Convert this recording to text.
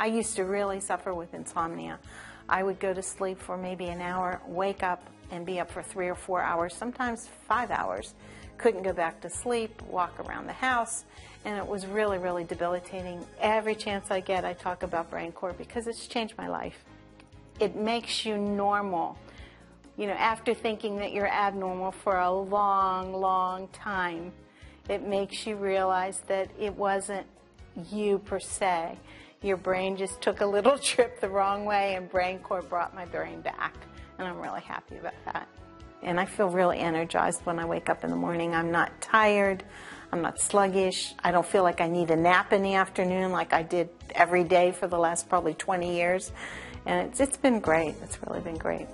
I used to really suffer with insomnia. I would go to sleep for maybe an hour, wake up, and be up for three or four hours, sometimes five hours. Couldn't go back to sleep, walk around the house, and it was really, really debilitating. Every chance I get, I talk about BrainCore because it's changed my life. It makes you normal. You know, after thinking that you're abnormal for a long, long time, it makes you realize that it wasn't you per se. Your brain just took a little trip the wrong way, and BrainCore brought my brain back. And I'm really happy about that. And I feel really energized when I wake up in the morning. I'm not tired. I'm not sluggish. I don't feel like I need a nap in the afternoon like I did every day for the last probably 20 years. And it's, it's been great. It's really been great.